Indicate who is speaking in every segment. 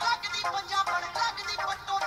Speaker 1: ਲੱਗਦੀ ਪੰਜਾਬਣ ਲੱਗਦੀ ਪਟੋਲਾ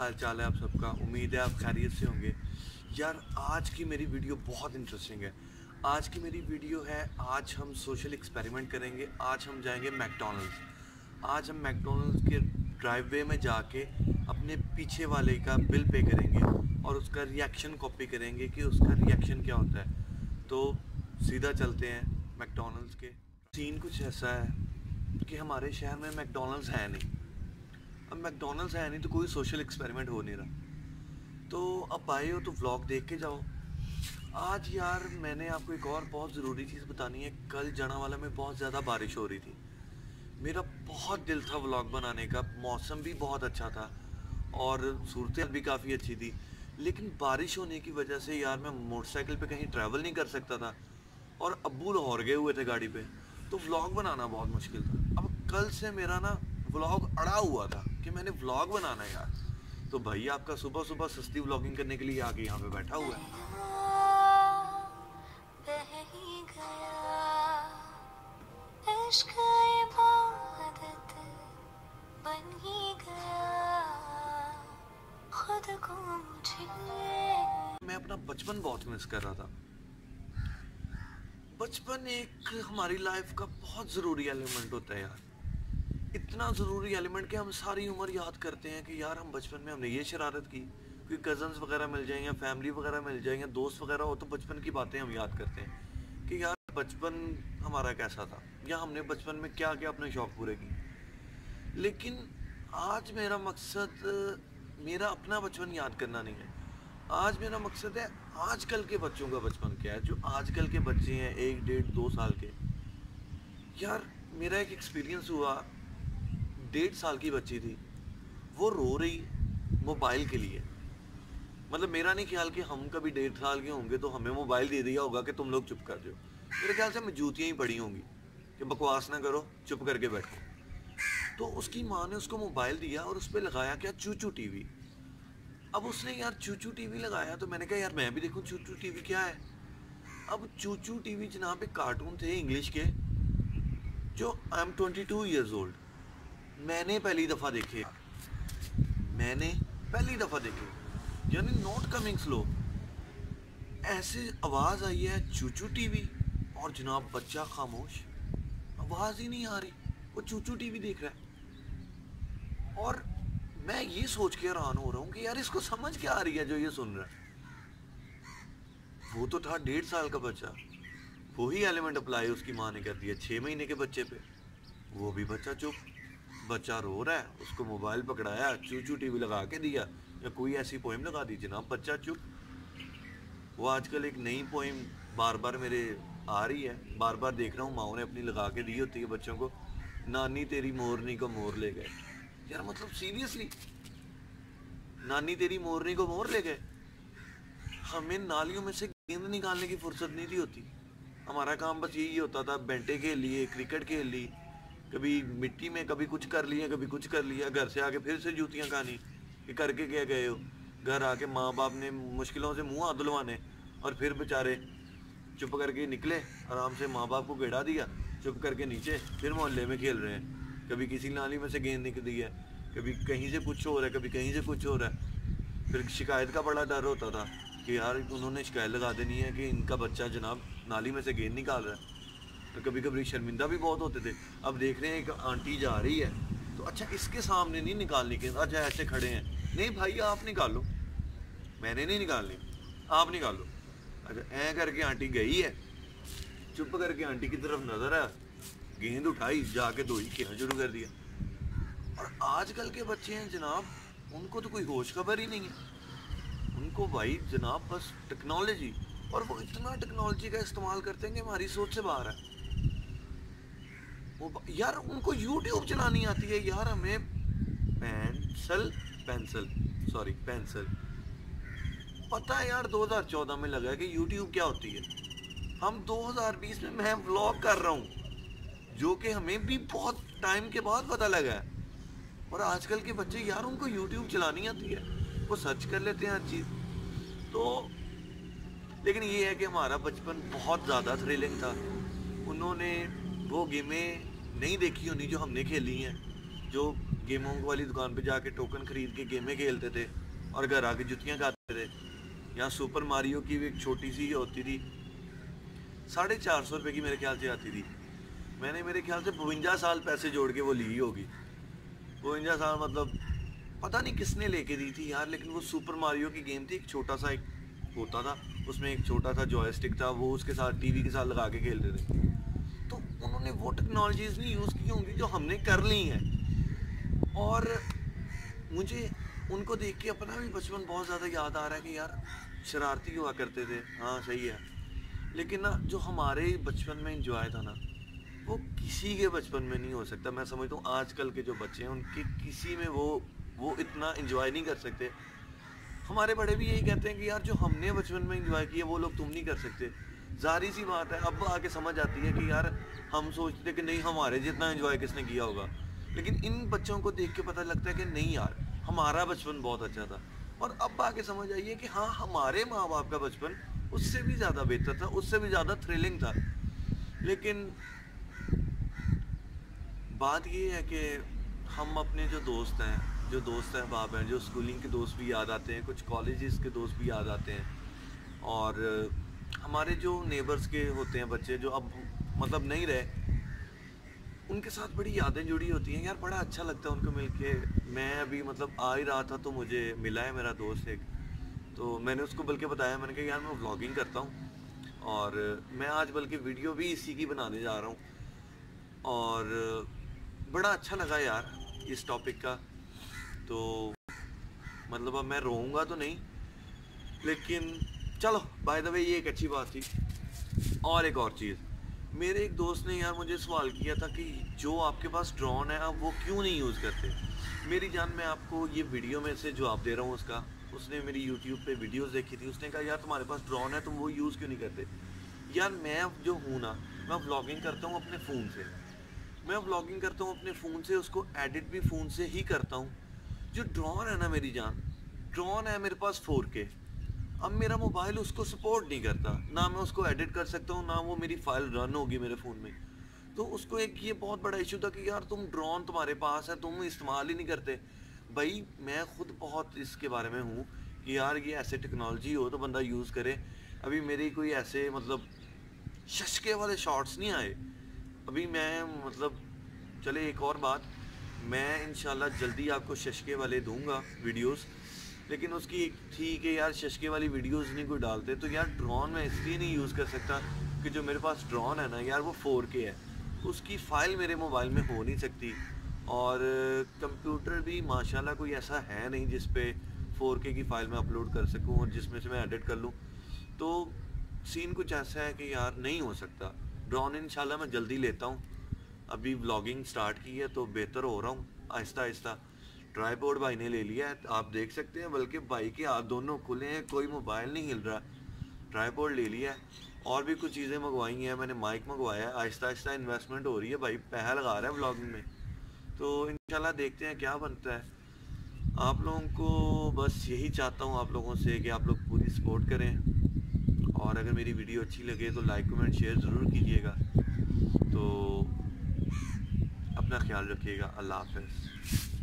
Speaker 2: हाल चाल है। आप सबका? उम्मीद है आप खैरियत से होंगे। यार आज की मेरी वीडियो बहुत इंटरेस्टिंग है। आज की मेरी वीडियो है, आज हम सोशल एक्सपेरिमेंट करेंगे, आज हम जाएँगे मैकडोनल्ड्स आज हम मैकडोनल्ड्स के ड्राइववे में जाके अपने पीछे वाले का बिल पे करेंगे और उसका रिएक्शन कॉपी करेंगे कि उसका रिएक्शन क्या होता है। तो सीधा चलते हैं मैकडोनल्ड्स के। सीन कुछ ऐसा है कि हमारे शहर में मैकडोनल्ड्स है नहीं। अब मैकडोनल्ड्स है नहीं तो कोई सोशल एक्सपेरिमेंट हो नहीं रहा। तो अब आए हो तो व्लॉग देख के जाओ। आज यार मैंने आपको एक और बहुत ज़रूरी चीज़ बतानी है। कल जनावाला में बहुत ज़्यादा बारिश हो रही थी। मेरा बहुत दिल था व्लॉग बनाने का। मौसम भी बहुत अच्छा था और सूरत भी काफ़ी अच्छी थी। लेकिन बारिश होने की वजह से यार मैं मोटरसाइकिल पे कहीं ट्रैवल नहीं कर सकता था और अब्बू लाहौर गए हुए थे गाड़ी पे। तो व्लॉग बनाना बहुत मुश्किल था। अब कल से मेरा ना व्लॉग अड़ा हुआ था कि मैंने व्लॉग बनाना है यार। तो भाई आपका सुबह सुबह सस्ती व्लॉगिंग करने के लिए आके यहाँ पे बैठा हुआ है। बचपन बहुत मिस कर रहा था। बचपन एक हमारी लाइफ का बहुत ज़रूरी एलिमेंट होता है यार। इतना ज़रूरी एलिमेंट कि हम सारी उम्र याद करते हैं कि यार हम बचपन में हमने ये शरारत की कोई कज़न्स वगैरह मिल जाएँ या फैमिली वगैरह मिल जाएँ या दोस्त वगैरह हो तो बचपन की बातें हम याद करते हैं, कि यार बचपन हमारा कैसा था या हमने बचपन में क्या क्या अपने शौक़ पूरे किए। लेकिन आज मेरा मकसद, मेरा अपना बचपन याद करना नहीं है। आज मेरा मकसद है, आजकल के बच्चों का बचपन क्या है, जो आजकल के बच्चे हैं, एक, डेढ़, दो साल के। यार, मेरा एक एक्सपीरियंस हुआ, डेढ़ साल की बच्ची थी। वो रो रही मोबाइल के लिए। मतलब मेरा नहीं ख्याल कि हम कभी डेढ़ साल के होंगे तो हमें मोबाइल दे दिया होगा कि तुम लोग चुप कर जाओ। मेरे ख्याल से जूतियाँ ही पड़ी होंगी कि बकवास ना करो, चुप करके बैठो। तो उसकी माँ ने उसको मोबाइल दिया और उस पर लगाया क्या? चूचू टीवी। अब उसने यार चूचू टीवी लगाया तो मैंने कहा, यार मैं भी देखूँ चूचू टीवी क्या है? अब चूचू टीवी जनाब एक कार्टून थे इंग्लिश के, जो I am twenty two years old मैंने पहली दफ़ा देखे। मैंने पहली दफ़ा देखे। यानी नॉट कमिंग स्लो ऐसे आवाज़ आई है चूचू टीवी, और जनाब बच्चा खामोश। आवाज़ ही नहीं आ रही। वो चूचू टीवी देख रहा है। और मैं ये सोच के हैरान हो रहा हूँ कि यार इसको समझ क्या आ रही है जो ये सुन रहा है। वो तो था डेढ़ साल का बच्चा। वही एलिमेंट अप्लाई उसकी माँ ने कर दिया छः महीने के बच्चे पे। वो भी बच्चा चुप। बच्चा रो रहा है, उसको मोबाइल पकड़ाया, चूचू टीवी लगा के दिया। या कोई ऐसी पोइम लगा दी जनाब, बच्चा चुप। वो आजकल एक नई पोइम बार बार मेरे आ रही है। बार बार देख रहा हूँ माओ ने अपनी लगा के दी होती है बच्चों को। नानी तेरी मोरनी को मोर ले गए। यार मतलब सीरियसली नानी तेरी मोरनी को मोर ले गए। हमें नालियों में से गेंद निकालने की फुर्सत नहीं थी होती। हमारा काम बस यही होता था, बेंटे खेल लिए क्रिकेट खेल ली कभी मिट्टी में कभी कुछ कर लिया कभी कुछ कर लिया घर से आके फिर से जूतियाँ खानी, कि करके क्या गए हो? घर आके माँ बाप ने मुश्किलों से मुँह हाथ धुलवाने, और फिर बेचारे चुप करके निकले, आराम से माँ बाप को गेड़ा दिया, चुप करके नीचे, फिर मोहल्ले में खेल रहे हैं। कभी किसी नाली में से गेंद निकली है, कभी कहीं से कुछ हो रहा है, कभी कहीं से कुछ हो रहा है। फिर शिकायत का बड़ा डर होता था कि यार उन्होंने शिकायत लगा देनी है कि इनका बच्चा जनाब नाली में से गेंद निकाल रहा है। तो कभी कभी शर्मिंदा भी बहुत होते थे। अब देख रहे हैं एक आंटी जा रही है तो अच्छा इसके सामने नहीं निकालनी के अच्छा ऐसे खड़े हैं। नहीं भाई, आप निकालो। मैंने नहीं निकालनी। आप निकालो। अच्छा ऐ करके आंटी गई है। चुप करके आंटी की तरफ़ नज़र है। गेंद उठाई, जाके दो ही खेलना शुरू कर दिया और आजकल के बच्चे हैं जनाब, उनको तो कोई होश खबर ही नहीं है। उनको भाई जनाब बस टेक्नोलॉजी और वो इतना टेक्नोलॉजी का इस्तेमाल करते हैं कि हमारी सोच से बाहर है। वो यार उनको यूट्यूब चलानी आती है, यार हमें पेंसिल पेंसिल सॉरी पेंसिल पता है यार 2014 में लगा कि यूट्यूब क्या होती है। हम 2020 में मैं व्लॉग कर रहा हूँ। जो कि हमें भी बहुत टाइम के बाद पता लगा है। और आजकल के बच्चे यार उनको यूट्यूब चलानी आती है। वो सर्च कर लेते हैं हर चीज़। तो लेकिन ये है कि हमारा बचपन बहुत ज़्यादा थ्रिलिंग था। उन्होंने वो गेमें नहीं देखी होनी जो हमने खेली हैं। जो गेमों वाली दुकान पे जाके टोकन खरीद के गेमें खेलते थे और घर आके जुतियाँ खाते थे। यहाँ सुपर मारियो की भी एक छोटी सी होती थी। साढ़े चार सौ रुपये की मेरे ख्याल से आती थी। मैंने मेरे ख्याल से बवंजा साल पैसे जोड़ के वो ली होगी। बवंजा साल मतलब पता नहीं किसने लेके दी थी यार, लेकिन वो सुपर मारियो की गेम थी, एक छोटा सा एक होता था, उसमें एक छोटा सा जॉयस्टिक था, वो उसके साथ टीवी के साथ लगा के खेलते थे। तो उन्होंने वो टेक्नोलॉजीज़ नहीं यूज़ की होंगी जो हमने कर ली हैं। और मुझे उनको देख के अपना भी बचपन बहुत ज़्यादा याद आ रहा है कि यार, शरारती हुआ करते थे। हाँ सही है। लेकिन ना, जो हमारे बचपन में इंजॉय था ना वो किसी के बचपन में नहीं हो सकता। मैं समझता हूँ आजकल के जो बच्चे हैं, उनके किसी में वो वो इतना इंजॉय नहीं कर सकते। हमारे बड़े भी यही कहते हैं कि यार, जो हमने बचपन में इंजॉय किया वो लोग तुम नहीं कर सकते। जारी सी बात है, अब आके समझ आती है कि यार, हम सोचते कि नहीं, हमारे जितना एंजॉय किसने किया होगा। लेकिन इन बच्चों को देख के पता लगता है कि नहीं यार, हमारा बचपन बहुत अच्छा था। और अब आके समझ है कि हाँ हमारे माँ बाप का बचपन उससे भी ज़्यादा बेहतर था, उससे भी ज़्यादा थ्रिलिंग था। लेकिन बात ये है कि हम अपने जो दोस्त हैं, जो दोस्त अहबाब हैं, जो स्कूलिंग के दोस्त भी याद आते हैं, कुछ कॉलेजेस के दोस्त भी याद आते हैं और हमारे जो नेबर्स के होते हैं बच्चे, जो अब मतलब नहीं रहे, उनके साथ बड़ी यादें जुड़ी होती हैं। यार बड़ा अच्छा लगता है उनको मिलके। मैं अभी मतलब आ ही रहा था तो मुझे मिला है मेरा दोस्त एक। तो मैंने उसको बल्कि बताया, मैंने कहा, यार मैं व्लॉगिंग करता हूँ और मैं आज बल्कि वीडियो भी इसी की बनाने जा रहा हूँ। और बड़ा अच्छा लगा यार इस टॉपिक का। तो मतलब अब मैं रोऊँगा तो नहीं, लेकिन चलो बाय द वे ये एक अच्छी बात थी। और एक और चीज़, मेरे एक दोस्त ने यार मुझे सवाल किया था कि जो आपके पास ड्रोन है, आप वो क्यों नहीं यूज़ करते? मेरी जान, मैं आपको ये वीडियो में से जवाब दे रहा हूँ उसका, उसने मेरी यूट्यूब पे वीडियोस देखी थी, उसने कहा, यार, तुम्हारे पास ड्रोन है, तुम वो यूज़ क्यों नहीं करते? यार, मैं जो हूँ ना, मैं ब्लॉगिंग करता हूँ अपने फ़ोन से। मैं व्लॉगिंग करता हूँ, अपने फ़ोन से, उसको एडिट भी फ़ोन से ही करता हूँ। जो ड्रोन है ना मेरी जान ड्रोन है मेरे पास फोर के अब मेरा मोबाइल उसको सपोर्ट नहीं करता। ना मैं उसको एडिट कर सकता हूँ, ना वो मेरी फ़ाइल रन होगी मेरे फ़ोन में। तो उसको एक ये बहुत बड़ा इशू था कि यार तुम ड्रोन तुम्हारे पास है, तुम इस्तेमाल ही नहीं करते। भाई, मैं खुद बहुत इसके बारे में हूँ कि यार ये ऐसे टेक्नोलॉजी हो तो बंदा यूज़ करे। अभी मेरी कोई ऐसे मतलब शशके वाले शॉट्स नहीं आए। अभी मैं मतलब चले एक और बात। मैं इंशाल्लाह जल्दी आपको शशके वाले दूँगा वीडियोस, लेकिन उसकी एक थी कि यार, शशके वाली वीडियोस नहीं कोई डालते। तो यार, ड्रोन मैं इसलिए नहीं यूज़ कर सकता कि जो मेरे पास ड्रोन है ना यार, वो 4K है। उसकी फ़ाइल मेरे मोबाइल में हो नहीं सकती। और कंप्यूटर भी माशाल्लाह कोई ऐसा है नहीं जिस पे 4K की फ़ाइल मैं अपलोड कर सकूँ और जिसमें से मैं एडिट कर लूँ। तो सीन कुछ ऐसा है कि यार, नहीं हो सकता। ड्रोन इंशाल्लाह मैं जल्दी लेता हूँ। अभी व्लॉगिंग स्टार्ट की है तो बेहतर हो रहा हूँ। आहिस्ता आहिस्ता। ट्राईपोर्ड भाई ने ले लिया है। आप देख सकते हैं, बल्कि भाई के हाथ दोनों खुले हैं, कोई मोबाइल नहीं हिल रहा। ट्राईपोर्ड ले लिया है। और भी कुछ चीज़ें मंगवाई हैं, मैंने माइक मंगवाया है। आहिस्ता आहिस्ता इन्वेस्टमेंट हो रही है भाई। पैसा लगा रहा है ब्लॉगिंग में। तो इंशाल्लाह देखते हैं क्या बनता है। आप लोगों को बस यही चाहता हूँ आप लोगों से कि आप लोग पूरी सपोर्ट करें। और अगर मेरी वीडियो अच्छी लगे तो लाइक कमेंट शेयर ज़रूर कीजिएगा। तो अपना ख्याल रखिएगा। अल्लाह हाफ़